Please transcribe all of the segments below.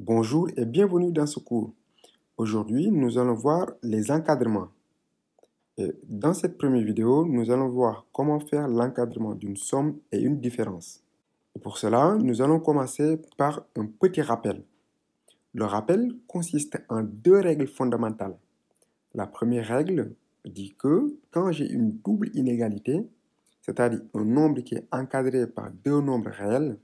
Bonjour et bienvenue dans ce cours. Aujourd'hui, nous allons voir les encadrements. Et dans cette première vidéo, nous allons voir comment faire l'encadrement d'une somme et une différence. Et pour cela, nous allons commencer par un petit rappel. Le rappel consiste en deux règles fondamentales. La première règle dit que quand j'ai une double inégalité, c'est-à-dire un nombre qui est encadré par deux nombres réels,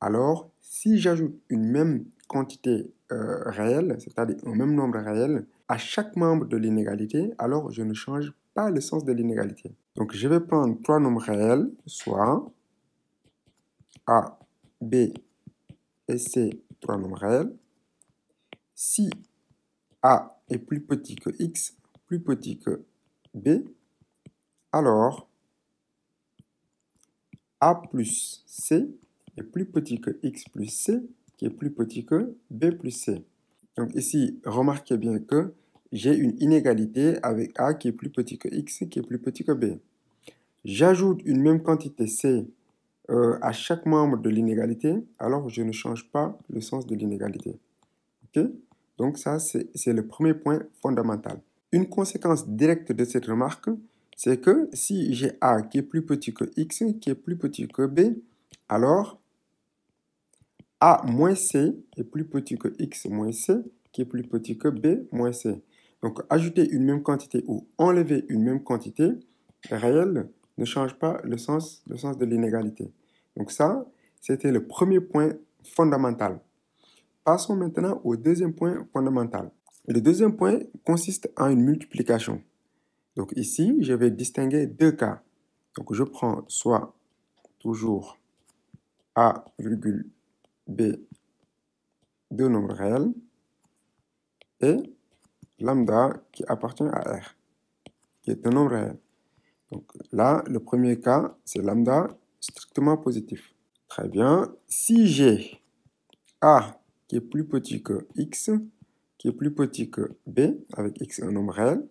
alors si j'ajoute une même quantité euh, réelle, c'est-à-dire un même nombre réel, à chaque membre de l'inégalité, alors je ne change pas le sens de l'inégalité. Donc je vais prendre trois nombres réels, soit A, B et C, trois nombres réels. Si A est plus petit que X, plus petit que B, alors A plus C est plus petit que X plus C qui est plus petit que B plus C. Donc ici, remarquez bien que j'ai une inégalité avec A qui est plus petit que X qui est plus petit que B. J'ajoute une même quantité C euh, à chaque membre de l'inégalité, alors je ne change pas le sens de l'inégalité. Donc ça, c'est le premier point fondamental. Une conséquence directe de cette remarque, c'est que si j'ai A qui est plus petit que X, qui est plus petit que B, alors a moins C est plus petit que X moins C, qui est plus petit que B moins C. Donc, ajouter une même quantité ou enlever une même quantité réelle ne change pas le sens, de l'inégalité. Donc ça, c'était le premier point fondamental. Passons maintenant au deuxième point fondamental. Le deuxième point consiste en une multiplication. Donc ici, je vais distinguer deux cas. Donc je prends soit toujours A, deux nombres réels, et lambda qui appartient à R, qui est un nombre réel. Donc là, le premier cas, c'est lambda strictement positif. Très bien. Si j'ai A qui est plus petit que X, qui est plus petit que B, avec X un nombre réel,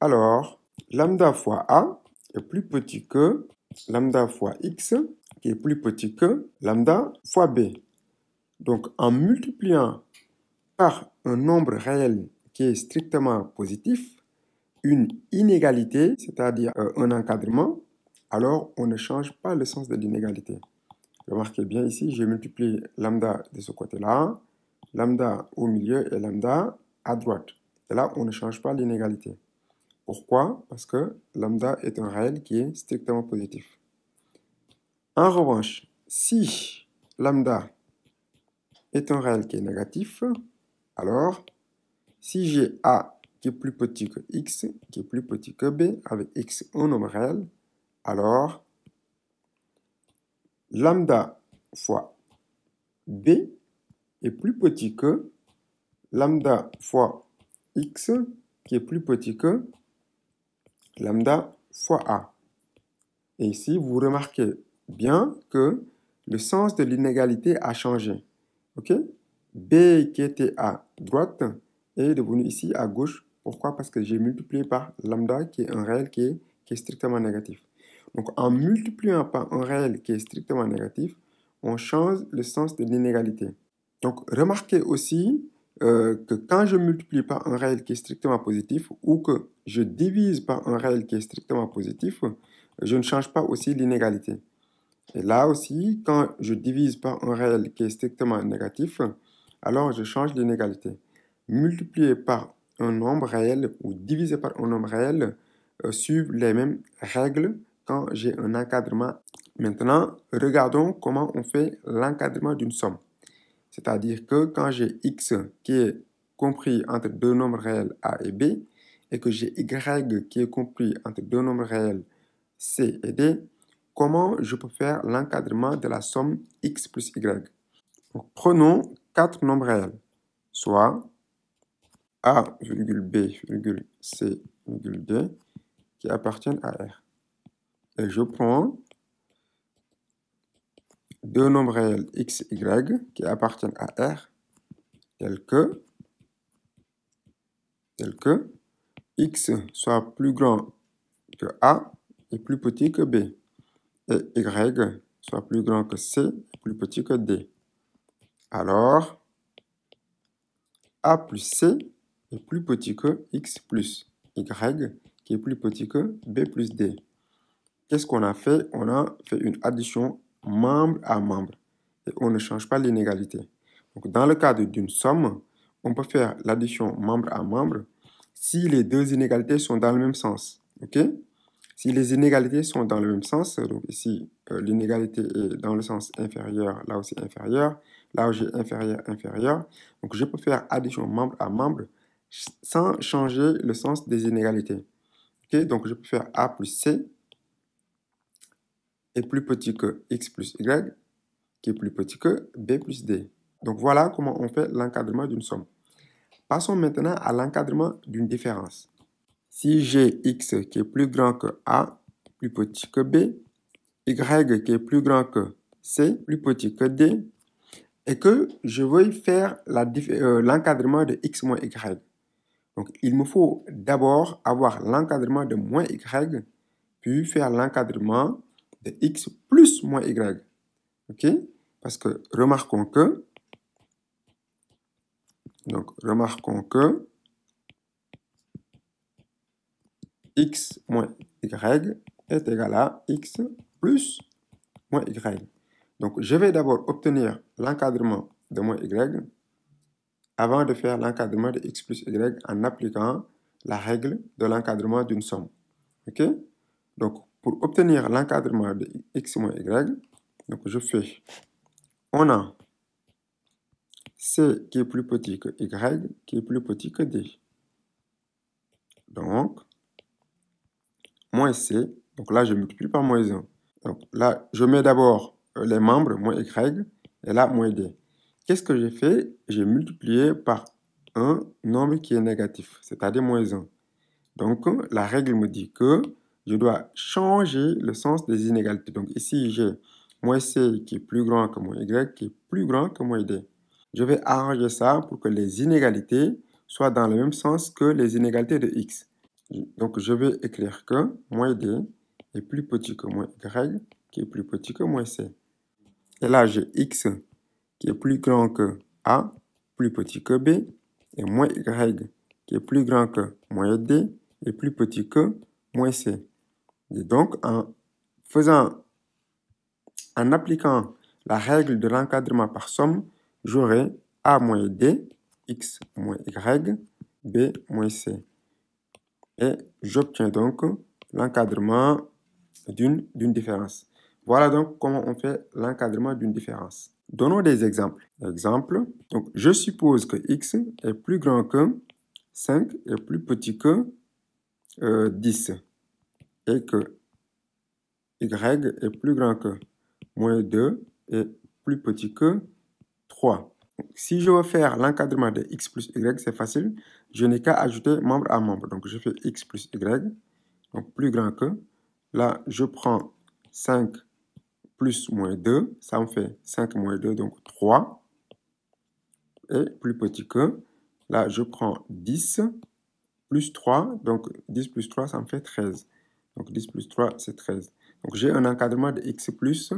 alors lambda fois A est plus petit que lambda fois X, qui est plus petit que lambda fois B. Donc, en multipliant par un nombre réel qui est strictement positif, une inégalité, c'est-à-dire euh, un encadrement, alors on ne change pas le sens de l'inégalité. Remarquez bien ici, j'ai multiplié lambda de ce côté-là, lambda au milieu et lambda à droite. Et là, on ne change pas l'inégalité. Pourquoi? Parce que lambda est un réel qui est strictement positif. En revanche, si lambda est un réel qui est négatif, alors si j'ai A qui est plus petit que X, qui est plus petit que B, avec X un nombre réel, alors lambda fois B est plus petit que lambda fois X, qui est plus petit que lambda fois A. Et ici, vous remarquez bien que le sens de l'inégalité a changé. OK? B qui était à droite est devenu ici à gauche. Pourquoi? Parce que j'ai multiplié par lambda qui est un réel qui est, strictement négatif. Donc en multipliant par un réel qui est strictement négatif, on change le sens de l'inégalité. Donc remarquez aussi euh, que quand je multiplie par un réel qui est strictement positif ou que je divise par un réel qui est strictement positif, je ne change pas aussi l'inégalité. Et là aussi, quand je divise par un réel qui est strictement négatif, alors je change l'inégalité. Multiplier par un nombre réel ou diviser par un nombre réel euh, suivent les mêmes règles quand j'ai un encadrement. Maintenant, regardons comment on fait l'encadrement d'une somme. C'est-à-dire que quand j'ai x qui est compris entre deux nombres réels a et b, et que j'ai y qui est compris entre deux nombres réels c et d, comment je peux faire l'encadrement de la somme x plus y. prenons quatre nombres réels, soit a, b, c, d, qui appartiennent à R. Et je prends deux nombres réels x, y qui appartiennent à R, tels tels que x soit plus grand que a et plus petit que b et y soit plus grand que c plus petit que d. Alors, A plus C est plus petit que X plus Y, qui est plus petit que B plus D. Qu'est-ce qu'on a fait? On a fait une addition membre à membre. Et on ne change pas l'inégalité. Dans le cadre d'une somme, on peut faire l'addition membre à membre si les deux inégalités sont dans le même sens. OK? Si les inégalités sont dans le même sens, donc ici, euh, l'inégalité est dans le sens inférieur, là aussi inférieur, là où j'ai inférieur, inférieur, donc je peux faire addition membre à membre sans changer le sens des inégalités. Donc je peux faire A plus C est plus petit que X plus Y, qui est plus petit que B plus D. Donc voilà comment on fait l'encadrement d'une somme. Passons maintenant à l'encadrement d'une différence. Si j'ai x qui est plus grand que a, plus petit que b, y qui est plus grand que c, plus petit que d, et que je veux faire euh, l'encadrement de x moins y. Donc, il me faut d'abord avoir l'encadrement de moins y, puis faire l'encadrement de x plus moins y. OK? Parce que remarquons que donc, remarquons que x moins y est égal à x plus moins y. Donc, je vais d'abord obtenir l'encadrement de moins y avant de faire l'encadrement de x plus y en appliquant la règle de l'encadrement d'une somme. OK? Donc, pour obtenir l'encadrement de x moins y, je fais, on a C qui est plus petit que Y qui est plus petit que D. Donc, moins C, donc là je multiplie par moins 1. Donc là, je mets d'abord euh, les membres, moins Y, et là, moins D. Qu'est-ce que j'ai fait? J'ai multiplié par un nombre qui est négatif, c'est-à-dire moins 1. Donc, la règle me dit que je dois changer le sens des inégalités. Donc ici, j'ai moins C qui est plus grand que moins Y, qui est plus grand que moins D je vais arranger ça pour que les inégalités soient dans le même sens que les inégalités de x. Donc, je vais écrire que moins d est plus petit que moins y, qui est plus petit que moins c. Et là, j'ai x qui est plus grand que a, plus petit que b, et moins y qui est plus grand que moins d et plus petit que moins c. Et donc, en faisant, en appliquant la règle de l'encadrement par somme, j'aurai A moins D, X moins Y, B moins C. Et j'obtiens donc l'encadrement d'une différence. Voilà donc comment on fait l'encadrement d'une différence. Donnons des exemples. Exemple, donc je suppose que x est plus grand que 5 et plus petit que 10 euh, et que y est plus grand que moins 2 et plus petit que 3. Si je veux faire l'encadrement de x plus y, c'est facile. Je n'ai qu'à ajouter membre à membre. Donc, je fais x plus y, donc plus grand que. Là, je prends 5 plus moins 2, ça me fait 5 moins 2, donc 3. Et plus petit que. Là, je prends 10 plus 3, donc 10 plus 3, ça me fait 13. Donc 10 plus 3, c'est 13. Donc j'ai un encadrement de x plus,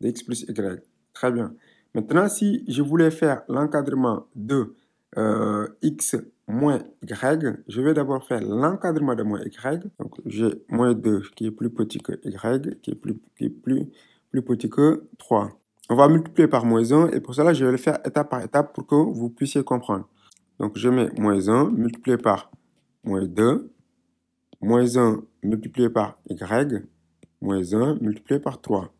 de x plus y. Très bien. Maintenant, si je voulais faire l'encadrement de euh, x moins y, je vais d'abord faire l'encadrement de moins y. Donc, j'ai moins 2 qui est plus petit que y, qui est plus, qui est plus, plus petit que 3. On va multiplier par moins 1 et pour cela, je vais le faire étape par étape pour que vous puissiez comprendre. Donc, je mets moins 1 multiplié par moins 2, moins 1 multiplié par y, moins 1 multiplié par 3.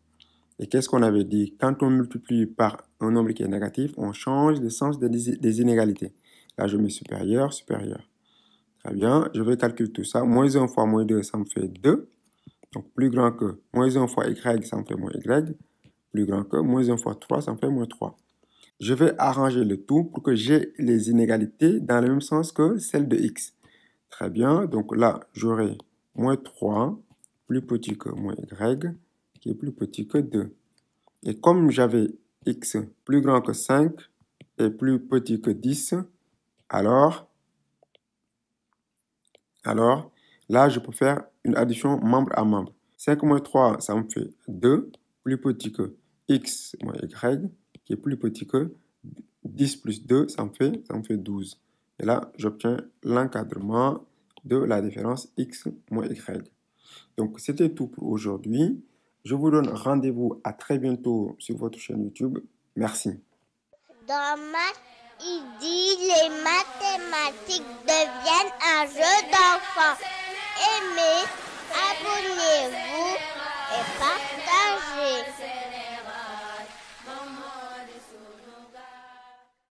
Et qu'est-ce qu'on avait dit? Quand on multiplie par un nombre qui est négatif, on change le sens des, inégalités. Là, je mets supérieur, supérieur. Très bien, je vais calculer tout ça. Moins 1 fois moins 2, ça me fait 2. Donc, plus grand que moins 1 fois y, ça me fait moins y. Plus grand que moins 1 fois 3, ça me fait moins 3. Je vais arranger le tout pour que j'ai les inégalités dans le même sens que celle de x. Très bien, donc là, j'aurai moins 3 plus petit que moins y qui est plus petit que 2. Et comme j'avais x plus grand que 5 et plus petit que 10, alors, alors, là, je peux faire une addition membre à membre. 5 moins 3, ça me fait 2, plus petit que x moins y, qui est plus petit que 10 plus 2, ça me fait, 12. Et là, j'obtiens l'encadrement de la différence x moins y. Donc, c'était tout pour aujourd'hui. Je vous donne rendez-vous à très bientôt sur votre chaîne YouTube. Merci. Dans il dit les mathématiques deviennent un jeu d'enfant. Aimez, abonnez-vous et partagez.